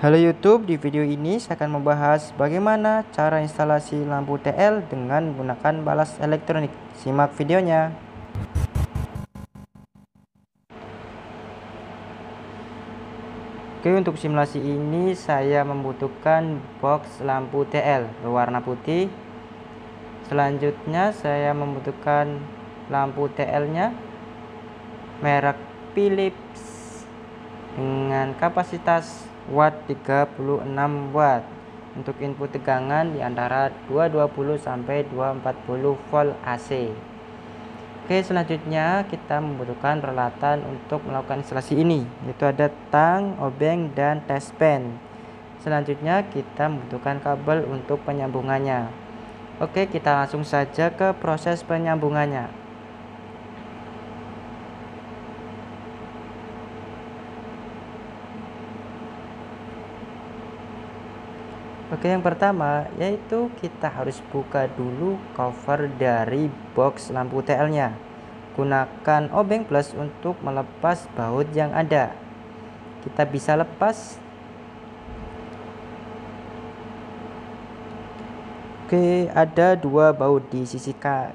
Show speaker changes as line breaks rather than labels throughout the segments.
Halo YouTube, di video ini saya akan membahas bagaimana cara instalasi lampu TL dengan menggunakan balas elektronik. Simak videonya. Oke, untuk simulasi ini saya membutuhkan box lampu TL berwarna putih. Selanjutnya saya membutuhkan lampu TL-nya merek Philips dengan kapasitas watt 36 watt. Untuk input tegangan di antara 220 sampai 240 volt AC Oke selanjutnya kita membutuhkan peralatan untuk melakukan instalasi ini yaitu ada tang, obeng, dan test pen. Selanjutnya kita membutuhkan kabel untuk penyambungannya. Oke kita langsung saja ke proses penyambungannya Oke yang pertama yaitu kita harus buka dulu cover dari box lampu TL nya gunakan obeng plus untuk melepas baut yang ada. Kita bisa lepas. Oke ada dua baut di sisi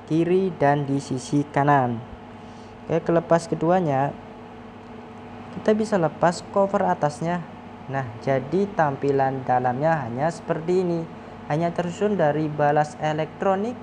kiri dan di sisi kanan. Oke kelepas keduanya kita bisa lepas cover atasnya Nah, jadi tampilan dalamnya hanya seperti ini. Hanya tersusun dari balas elektronik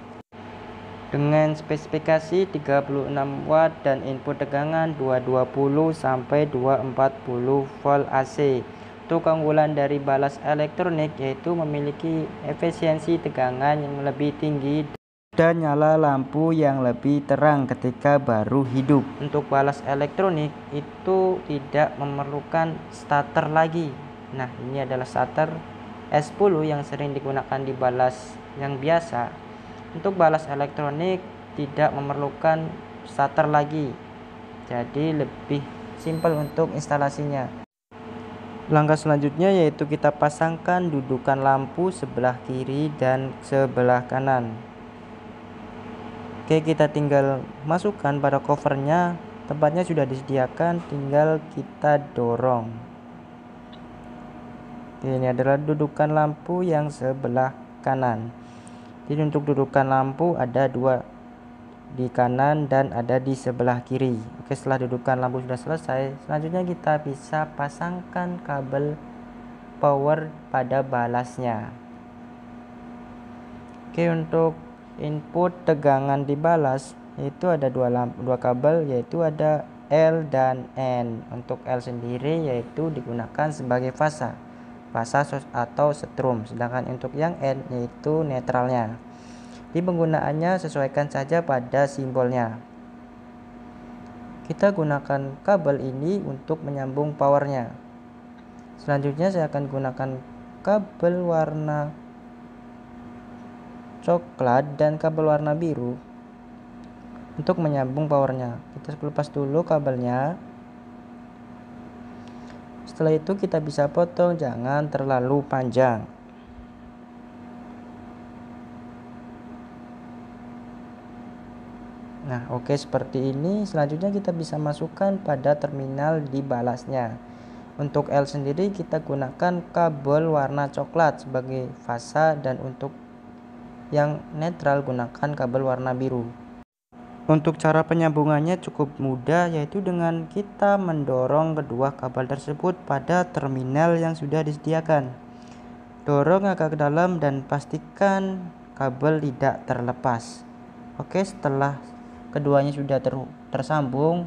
dengan spesifikasi 36 watt dan input tegangan 220 sampai 240 volt AC. Untuk keunggulan dari balas elektronik yaitu memiliki efisiensi tegangan yang lebih tinggi dan nyala lampu yang lebih terang ketika baru hidup. Untuk balas elektronik itu tidak memerlukan starter lagi. Nah, ini adalah starter S10 yang sering digunakan di balas yang biasa. Untuk balas elektronik tidak memerlukan starter lagi. Jadi lebih simpel untuk instalasinya. Langkah selanjutnya yaitu kita pasangkan dudukan lampu sebelah kiri dan sebelah kanan. Oke, kita tinggal masukkan pada covernya. Tempatnya sudah disediakan, tinggal kita dorong. Oke, ini adalah dudukan lampu yang sebelah kanan. Jadi untuk dudukan lampu ada dua di kanan dan ada di sebelah kiri. Oke, setelah dudukan lampu sudah selesai, selanjutnya kita bisa pasangkan kabel power pada balasnya. Oke, untuk input tegangan dibalas itu ada dua lampu, dua kabel yaitu ada L dan N. Untuk L sendiri yaitu digunakan sebagai fasa fasa atau setrum. Sedangkan untuk yang N yaitu netralnya. Di penggunaannya sesuaikan saja pada simbolnya. Kita gunakan kabel ini untuk menyambung powernya. Selanjutnya saya akan gunakan kabel warna coklat dan kabel warna biru untuk menyambung powernya kita lepas dulu kabelnya setelah itu kita bisa potong jangan terlalu panjang Nah, oke okay, seperti ini. Selanjutnya kita bisa masukkan pada terminal di balasnya. Untuk L sendiri kita gunakan kabel warna coklat sebagai fasa dan untuk yang netral gunakan kabel warna biru. Untuk cara penyambungannya cukup mudah yaitu dengan kita mendorong kedua kabel tersebut pada terminal yang sudah disediakan. Dorong agak ke dalam dan pastikan kabel tidak terlepas. Oke, setelah keduanya sudah ter tersambung,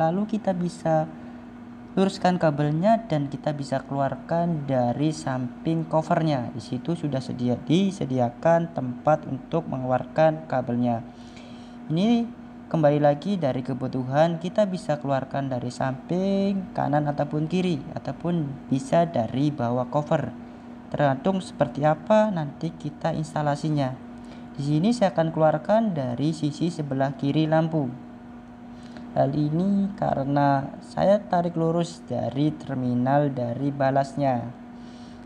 lalu kita bisa luruskan kabelnya dan kita bisa keluarkan dari samping covernya. Di situ sudah sedia disediakan tempat untuk mengeluarkan kabelnya. Ini kembali lagi dari kebutuhan kita bisa keluarkan dari samping kanan ataupun kiri ataupun bisa dari bawah cover. Tergantung seperti apa nanti kita instalasinya. Di sini saya akan keluarkan dari sisi sebelah kiri lampu Hal ini karena saya tarik lurus dari terminal dari balasnya.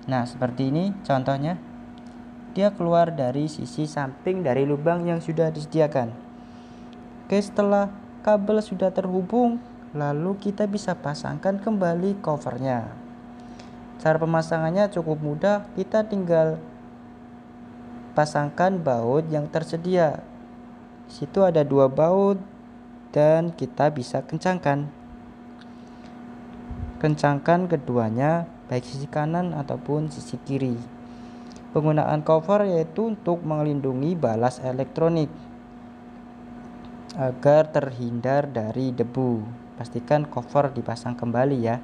Nah, seperti ini contohnya. Dia keluar dari sisi samping dari lubang yang sudah disediakan. Oke, setelah kabel sudah terhubung, lalu kita bisa pasangkan kembali covernya. cara pemasangannya cukup mudah kita tinggal pasangkan baut yang tersedia di situ ada dua baut dan kita bisa kencangkan kencangkan keduanya baik sisi kanan ataupun sisi kiri penggunaan cover yaitu untuk melindungi balas elektronik agar terhindar dari debu pastikan cover dipasang kembali ya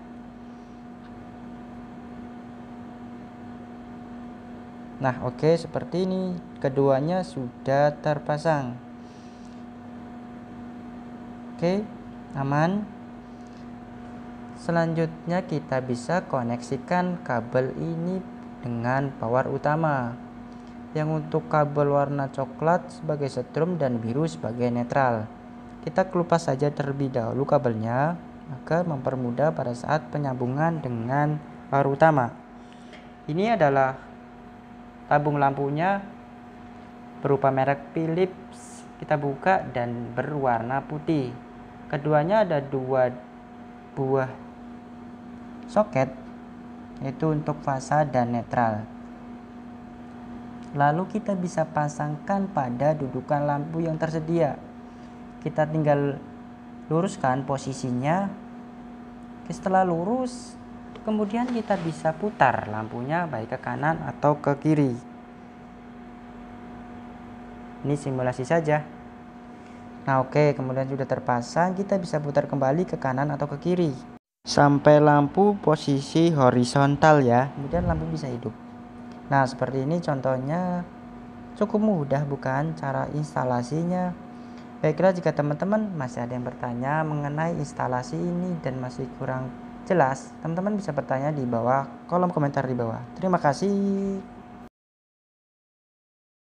Nah, oke, okay, seperti ini. Keduanya sudah terpasang. Oke, aman. Selanjutnya kita bisa koneksikan kabel ini dengan power utama. Yang untuk kabel warna coklat sebagai setrum dan biru sebagai netral. Kita kelupas saja terlebih dahulu kabelnya agar mempermudah pada saat penyambungan dengan power utama. Ini adalah tabung lampunya berupa merek Philips kita buka dan berwarna putih keduanya ada dua buah soket yaitu untuk fasa dan netral. Lalu kita bisa pasangkan pada dudukan lampu yang tersedia. Kita tinggal luruskan posisinya. Setelah lurus kemudian kita bisa putar lampunya baik ke kanan atau ke kiri. Ini simulasi saja nah oke okay, kemudian sudah terpasang kita bisa putar kembali ke kanan atau ke kiri. Sampai lampu posisi horizontal ya. Kemudian lampu bisa hidup. Nah seperti ini contohnya. Cukup mudah bukan? Cara instalasinya. Baiklah jika teman-teman masih ada yang bertanya mengenai instalasi ini dan masih kurang jelas, teman-teman bisa bertanya di bawah kolom komentar di bawah. Terima kasih.